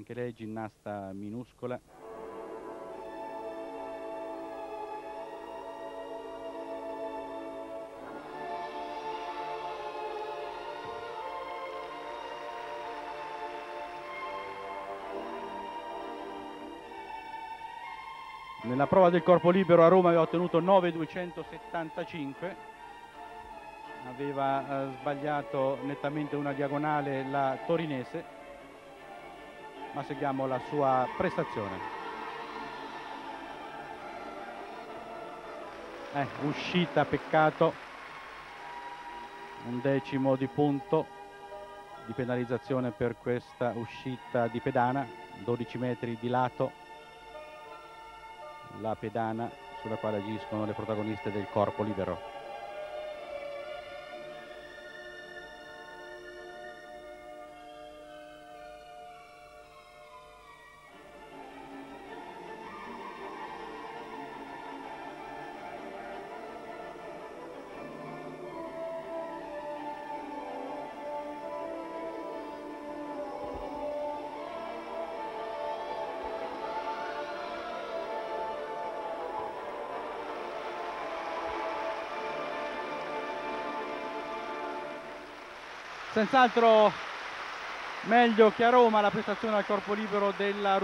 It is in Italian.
anche lei ginnasta minuscola. Nella prova del corpo libero a Roma aveva ottenuto 9,275 aveva eh, sbagliato nettamente una diagonale la torinese ma seguiamo la sua prestazione. Eh, uscita peccato. Un decimo di punto di penalizzazione per questa uscita di pedana 12 metri di lato. La pedana sulla quale agiscono le protagoniste del corpo libero Senz'altro meglio che a Roma la prestazione al corpo libero della